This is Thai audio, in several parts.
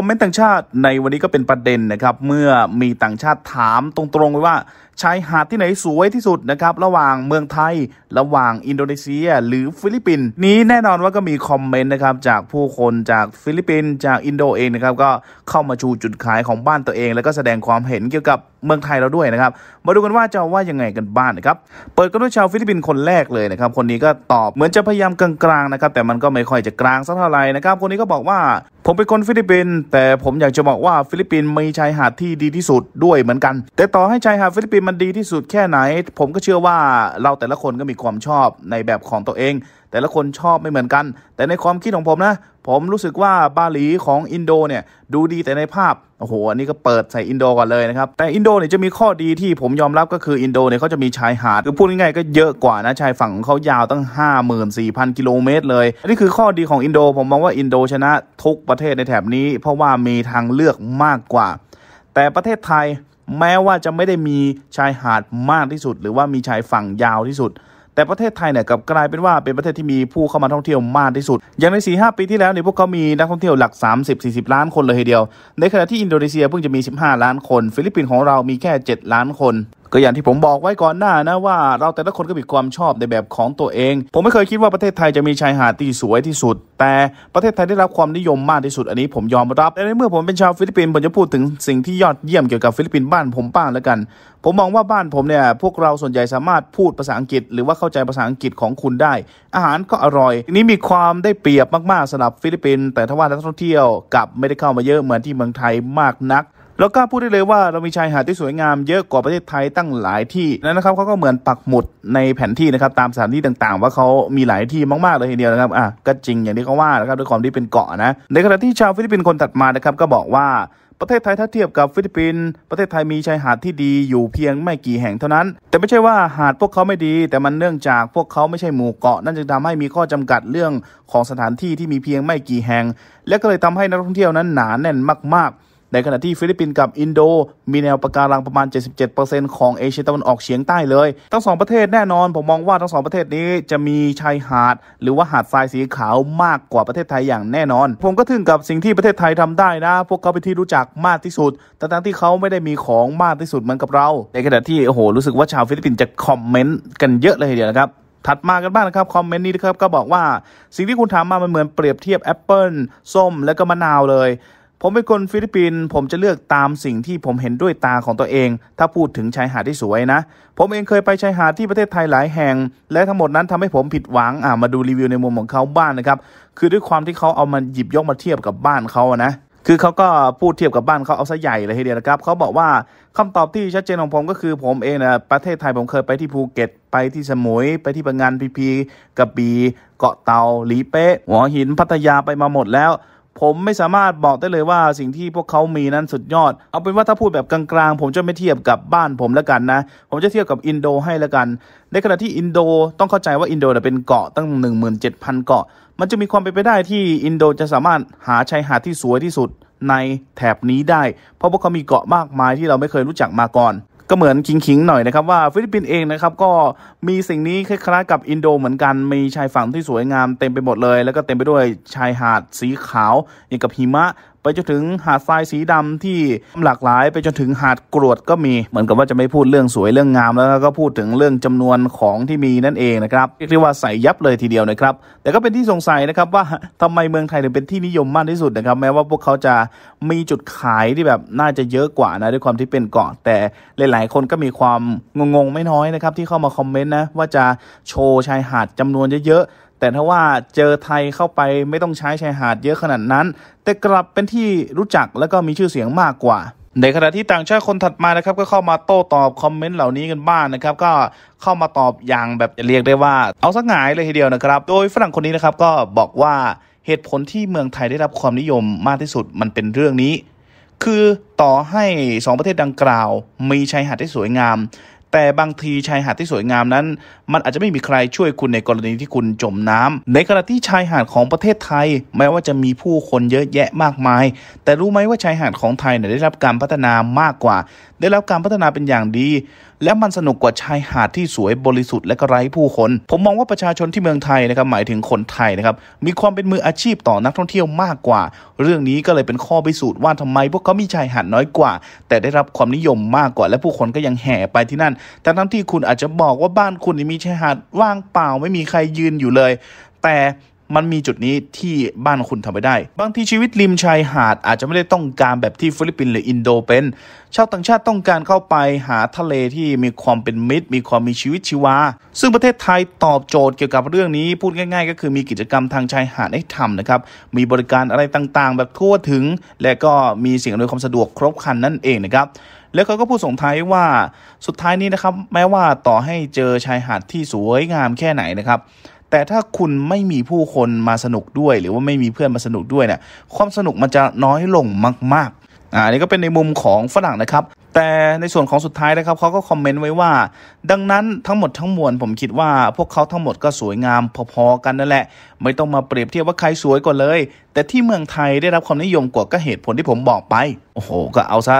คอมเมนต์ต่างชาติในวันนี้ก็เป็นประเด็นนะครับ เมื่อมีต่างชาติถามตรงๆเลยว่า ชายหาดที่ไหนสวยที่สุดนะครับระหว่างเมืองไทย ระหว่างอินโดนีเซีย หรือฟิลิปปินส์นี้แน่นอนว่าก็มีคอมเมนต์นะครับจากผู้คนจากฟิลิปปินส์จากอินโดเองนะครับก็เข้ามาชูจุดขายของบ้านตัวเอง แล้วก็แสดงความเห็นเกี่ยวกับเมืองไทยเราด้วยนะครับ มาดูกันว่าจะว่ายังไงกันบ้างนะครับ เปิดกันด้วยชาวฟิลิปปินส์คนแรกเลยนะครับ คนนี้ก็ตอบเหมือนจะพยายามกลางๆนะครับ แต่มันก็ไม่ค่อยจะกลางสักเท่าไหร่นะครับ คนนี้ก็บอกว่าผมเป็นคนฟิลิปปินส์แต่ผมอยากจะบอกว่าฟิลิปปินส์มีชายหาดที่ดีที่สุดด้วยเหมือนกัน แต่ต่อให้ชายหาดฟิลิปปินส์มันดีที่สุดแค่ไหน ผมก็เชื่อว่าเราแต่ละคนก็มีความชอบในแบบของตัวเอง แต่ละคนชอบไม่เหมือนกัน แต่ในความคิดของผมนะ ผมรู้สึกว่าบาหลีของอินโดเนี่ยดูดีแต่ในภาพโอ้โหอันนี้ก็เปิดใส่อินโดก่อนเลยนะครับแต่อินโดเนี่ยจะมีข้อดีที่ผมยอมรับก็คืออินโดเนี่ยเขาจะมีชายหาดคือพูดง่ายๆก็เยอะกว่านะชายฝั่งของเขายาวตั้ง 54,000 กิโลเมตรเลย นี้คือข้อดีของอินโด ผมมองว่าอินโดชนะทุกประเทศในแถบนี้ เพราะว่ามีทางเลือกมากกว่า แต่ประเทศไทย แม้ว่าจะไม่ได้มีชายหาดมากที่สุด หรือว่ามีชายฝั่งยาวที่สุด แต่ประเทศไทยเนี่ยกลับกลายเป็นว่าเป็นประเทศที่มีผู้เข้ามาท่องเที่ยวมากที่สุด อย่างใน 4-5 ปีที่แล้วเนี่ยพวกเขามีนักท่องเที่ยวหลัก 30-40 ล้านคนเลยทีเดียว ในขณะที่อินโดนีเซียเพิ่งจะมี 15 ล้านคน ฟิลิปปินส์ของเรามีแค่ 7 ล้านคนก็อย่างที่ผมบอกไว้ก่อนหน้านะว่าเราแต่ละคนก็มีความชอบในแบบของตัวเอง ผมไม่เคยคิดว่าประเทศไทยจะมีชายหาดที่สวยที่สุด แต่ประเทศไทยได้รับความนิยมมากที่สุดอันนี้ผมยอมรับแต่ในเมื่อผมเป็นชาวฟิลิปปินส์ผมจะพูดถึงสิ่งที่ยอดเยี่ยมเกี่ยวกับฟิลิปปินส์บ้านผมบ้างแล้วกัน ผมมองว่าบ้านผมเนี่ยพวกเราส่วนใหญ่สามารถพูดภาษาอังกฤษ หรือว่าเข้าใจภาษาอังกฤษของคุณได้ อาหารก็อร่อยนี้มีความได้เปรียบมากๆสำหรับฟิลิปปินส์แต่ถ้าว่านักท่องเที่ยวกลับไม่ได้เข้ามาเยอะเหมือนที่เมืองไทยมากนัก แล้วก็พูดได้เลยว่าเรามีชายหาดที่สวยงามเยอะกว่าประเทศไทยตั้งหลายที่นั้นนะครับเขาก็เหมือนปักหมุดในแผนที่นะครับตามสถานที่ต่างๆ ว่าเขามีหลายที่มากๆเลยทีเดียวนะครับอะก็จริงอย่างที่เขาว่านะครับด้วยความที่เป็นเกาะนะในขณะที่ชาวฟิลิปปินส์คนถัดมานะครับก็บอกว่าประเทศไทยถ้าเทียบกับฟิลิปปินส์ประเทศไทยมีชายหาดที่ดีอยู่เพียงไม่กี่แห่งเท่านั้น แต่ไม่ใช่ว่าหาดพวกเขาไม่ดี แต่มันเนื่องจากพวกเขาไม่ใช่หมู่เกาะนั่นจึงทำให้มีข้อจำกัดเรื่องของสถานที่ที่มีเพียงไม่กี่แห่ง และก็เลยทำให้นักท่องเที่ยวนั้นหนาแน่นมากๆ ในขณะที่ฟิลิปปินส์กับอินโด มีแนวปะการังประมาณ 77%ของเอเชียตะวันออกเฉียงใต้เลย ทั้งสองประเทศแน่นอน ผมมองว่าทั้งสองประเทศนี้จะมีชายหาด หรือว่าหาดทรายสีขาวมากกว่าประเทศไทยอย่างแน่นอน ผมก็ทึ่งกับสิ่งที่ประเทศไทยทำได้นะ พวกเขาเป็นที่รู้จักมากที่สุดแต่ทั้งที่เขาไม่ได้มีของมากที่สุดเหมือนกับเรา ในขณะที่โอ้โหรู้สึกว่าชาวฟิลิปปินส์จะคอมเมนต์กันเยอะเลยทีเดียวนะครับถัดมากันบ้างนะครับ คอมเมนต์นี้นะครับ ก็บอกว่าสิ่งที่คุณถามมามันเหมือนเปรียบเทียบแอปเปิลส้ม และก็มะนาวเลย ผมเป็นคนฟิลิปปินส์ผมจะเลือกตามสิ่งที่ผมเห็นด้วยตาของตัวเอง ถ้าพูดถึงชายหาดที่สวยนะ ผมเองเคยไปชายหาดที่ประเทศไทยหลายแห่ง และทั้งหมดนั้นทำให้ผมผิดหวังอ่ามาดูรีวิวในมุมของเขาบ้านนะครับ คือด้วยความที่เขาเอามันหยิบยกมาเทียบกับบ้านเขานะคือเขาก็พูดเทียบกับบ้านเขาเอาซะใหญ่เลยทีเดียวนะครับเขาบอกว่าคำตอบที่ชัดเจนของผมก็คือผมเองนะประเทศไทยผมเคยไปที่ภูเก็ต ไปที่สมุย ไปที่พะงันพีพีกระบี่เกาะเต่าหลีเป๊ะหัวหินพัทยาไปมาหมดแล้ว ผมไม่สามารถบอกได้เลยว่าสิ่งที่พวกเขามีนั้นสุดยอด เอาเป็นว่าถ้าพูดแบบกลางๆ ผมจะไม่เทียบกับบ้านผมแล้วกันนะ ผมจะเทียบกับอินโดให้แล้วกัน ในขณะที่อินโดต้องเข้าใจว่าอินโดเป็นเกาะตั้ง 17,000 เกาะ มันจะมีความเป็นไปได้ที่อินโดจะสามารถหาชายหาดที่สวยที่สุดในแถบนี้ได้ เพราะพวกเขามีเกาะมากมายที่เราไม่เคยรู้จักมาก่อน ก็เหมือนกลางๆหน่อยนะครับว่าฟิลิปปินส์เองนะครับก็มีสิ่งนี้คล้ายๆกับอินโดเหมือนกันมีชายฝั่งที่สวยงามเต็มไปหมดเลย แล้วก็เต็มไปด้วยชายหาดสีขาวอย่างกับหิมะ จนถึงหาดทรายสีดำที่หลากหลาย ไปจนถึงหาดกรวดก็มี เหมือนกับว่าจะไม่พูดเรื่องสวยเรื่องงามแล้วก็พูดถึงเรื่องจำนวนของที่มีนั่นเองนะครับเรียกว่าใส่ยับเลยทีเดียวนะครับ แต่ก็เป็นที่สงสัยนะครับว่าทำไมเมืองไทยถึงเป็นที่นิยมมากที่สุดนะครับ แม้ว่าพวกเขาจะมีจุดขายที่แบบน่าจะเยอะกว่านะด้วยความที่เป็นเกาะแต่หลาย ๆ คนก็มีความงงๆไม่น้อยนะครับที่เข้ามาคอมเมนต์นะว่าจะโชว์ชายหาดจำนวนเยอะ แต่ถ้าว่าเจอไทยเข้าไปไม่ต้องใช้ชายหาดเยอะขนาดนั้น แต่กลับเป็นที่รู้จักและก็มีชื่อเสียงมากกว่า ในขณะที่ต่างชาติคนถัดมานะครับก็เข้ามาโต้ตอบคอมเมนต์เหล่านี้กันบ้างนนะครับ ก็เข้ามาตอบอย่างแบบจะเรียกได้ว่า เอาสักหงายเลยทีเดียวนะครับ โดยฝรั่งคนนี้นะครับก็บอกว่าเหตุผลที่เมืองไทยได้รับความนิยมมากที่สุดมันเป็นเรื่องนี้ คือต่อให้ 2 ประเทศดังกล่าว มีชายหาดที่สวยงาม แต่บางทีชายหาดที่สวยงามนั้น มันอาจจะไม่มีใครช่วยคุณในกรณีที่คุณจมน้ำในขณะที่ชายหาดของประเทศไทย แม้ว่าจะมีผู้คนเยอะแยะมากมาย แต่รู้ไหมว่าชายหาดของไทยเนี่ยได้รับการพัฒนามากกว่า ได้รับการพัฒนาเป็นอย่างดี และมันสนุกกว่าชายหาดที่สวยบริสุทธิ์และก็ไร้ผู้คน ผมมองว่าประชาชนที่เมืองไทยนะครับหมายถึงคนไทยนะครับมีความเป็นมืออาชีพต่อนักท่องเที่ยวมากกว่า เรื่องนี้ก็เลยเป็นข้อพิสูจน์ว่าทำไม พวกเขามีชายหาดน้อยกว่า แต่ได้รับความนิยมมากกว่า และผู้คนก็ยังแห่ไปที่นั่นทั้งทั้งที่คุณอาจจะบอกว่าบ้านคุณมีชายหาดว่างเปล่าไม่มีใครยืนอยู่เลย แต่มันมีจุดนี้ที่บ้านคุณทำไปได้ บางทีชีวิตริมชายหาดอาจจะไม่ได้ต้องการแบบที่ฟิลิปปินส์หรืออินโดเป็น ชาวต่างชาติต้องการเข้าไปหาทะเลที่มีความเป็นมิตร มีความมีชีวิตชีวา ซึ่งประเทศไทยตอบโจทย์เกี่ยวกับเรื่องนี้ พูดง่าย ๆ ก็คือมีกิจกรรมทางชายหาดให้ทำนะครับ มีบริการอะไรต่างๆ แบบทั่วถึง และก็มีสิ่งอำนวยความสะดวกครบครันนั่นเองนะครับ แล้วเขาก็พูดส่งท้ายว่าสุดท้ายนี้นะครับ แม้ว่าต่อให้เจอชายหาดที่สวยงามแค่ไหนนะครับแต่ถ้าคุณไม่มีผู้คนมาสนุกด้วย หรือว่าไม่มีเพื่อนมาสนุกด้วยเนี่ยความสนุกมันจะน้อยลงมากๆอ่านี่ก็เป็นในมุมของฝรั่งนะครับ แต่ในส่วนของสุดท้ายนะครับเขาก็คอมเมนต์ไว้ว่า ดังนั้นทั้งหมดทั้งมวลผมคิดว่าพวกเขาทั้งหมดก็สวยงามพอๆกันนั่นแหละ ไม่ต้องมาเปรียบเทียบว่าใครสวยกว่าเลย แต่ที่เมืองไทยได้รับความนิยมกว่าก็เหตุผลที่ผมบอกไป โอ้โห ก็เอาซะ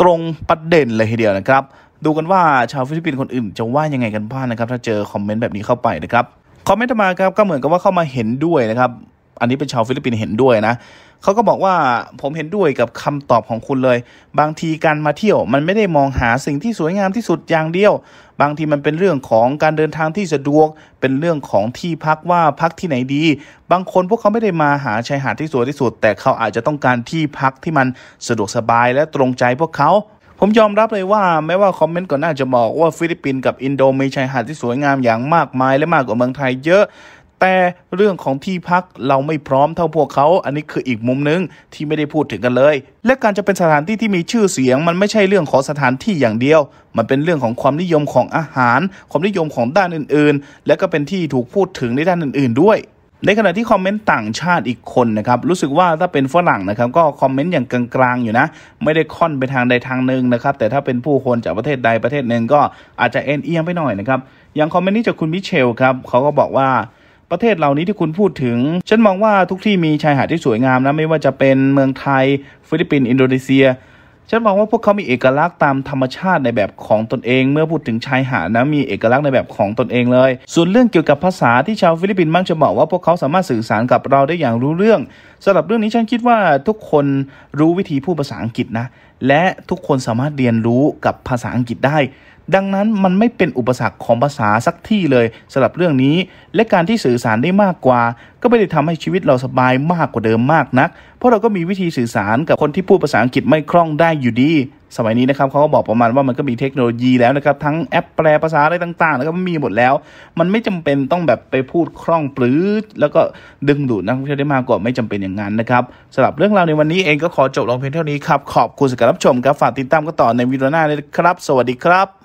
ตรงประเด็นเลยทีเดียวนะครับ ดูกันว่าชาวฟิลิปปินส์คนอื่นจะว่ายังไงกันบ้างนะครับ ถ้าเจอคอมเมนต์แบบนี้เข้าไปนะครับคอมเมนต์มาครับก็เหมือนกับว่าเข้ามาเห็นด้วยนะครับ อันนี้เป็นชาวฟิลิปปินส์เห็นด้วยนะเขาก็บอกว่าผมเห็นด้วยกับคำตอบของคุณเลย บางทีการมาเที่ยวมันไม่ได้มองหาสิ่งที่สวยงามที่สุดอย่างเดียว บางทีมันเป็นเรื่องของการเดินทางที่สะดวก เป็นเรื่องของที่พักว่าพักที่ไหนดี บางคนพวกเขาไม่ได้มาหาชายหาดที่สวยที่สุด แต่เขาอาจจะต้องการที่พักที่มันสะดวกสบายและตรงใจพวกเขาผมยอมรับเลยว่าแม้ว่าคอมเมนต์ก่อนหน้าจะบอกว่าฟิลิปปินส์กับอินโดมีชายหาดที่สวยงามอย่างมากมายและมากกว่าเมืองไทยเยอะ แต่เรื่องของที่พักเราไม่พร้อมเท่าพวกเขา อันนี้คืออีกมุมนึงที่ไม่ได้พูดถึงกันเลย และการจะเป็นสถานที่ที่มีชื่อเสียง มันไม่ใช่เรื่องของสถานที่อย่างเดียว มันเป็นเรื่องของความนิยมของอาหาร ความนิยมของด้านอื่น ๆ และก็เป็นที่ถูกพูดถึงในด้านอื่น ๆ ด้วยในขณะที่คอมเมนต์ต่างชาติอีกคนนะครับรู้สึกว่าถ้าเป็นฝรั่งนะครับก็คอมเมนต์อย่างกลางๆอยู่นะ ไม่ได้ค่อนไปทางใดทางหนึ่งนะครับแต่ถ้าเป็นผู้คนจากประเทศใดประเทศหนึ่งก็อาจจะเอนเอียงไปหน่อยนะครับอย่างคอมเมนต์นี้จากคุณมิเชลครับเขาก็บอกว่า ประเทศเหล่านี้ที่คุณพูดถึง ฉันมองว่าทุกที่มีชายหาดที่สวยงามนะไม่ว่าจะเป็นเมืองไทย ฟิลิปปินส์อินโดนีเซีย ฉันมองว่าพวกเขามีเอกลักษณ์ตามธรรมชาติในแบบของตนเอง เมื่อพูดถึงชายหาดนะมีเอกลักษณ์ในแบบของตนเองเลย ส่วนเรื่องเกี่ยวกับภาษาที่ชาวฟิลิปปินส์มักจะบอกว่าพวกเขาสามารถสื่อสารกับเราได้อย่างรู้เรื่องสำหรับเรื่องนี้ฉันคิดว่าทุกคนรู้วิธีพูดภาษาอังกฤษนะและทุกคนสามารถเรียนรู้กับภาษาอังกฤษได้ ดังนั้นมันไม่เป็นอุปสรรคของภาษาสักที่เลยสำหรับเรื่องนี้ และการที่สื่อสารได้มากกว่า ก็ไม่ได้ทำให้ชีวิตเราสบายมากกว่าเดิมมากนัก เพราะเราก็มีวิธีสื่อสารกับคนที่พูดภาษาอังกฤษไม่คล่องได้อยู่ดี สมัยนี้นะครับเขาก็บอกประมาณว่ามันก็มีเทคโนโลยีแล้วนะครับ ทั้งแอปแปลภาษาอะไรต่างๆนะครับมีหมดแล้ว มันไม่จำเป็นต้องแบบไปพูดคล่องปลื้ดแล้วก็ดึงดูดนักท่องเที่ยวได้มากกว่าไม่จำเป็นอย่างนั้นนะครับสำหรับเรื่องราวในวันนี้เองก็ขอจบลงเพียงเท่านี้ครับขอบคุณสำหรับรับชมครับฝากติดตามกันต่อในวิดีโอหน้าเลยครับ สวัสดีครับ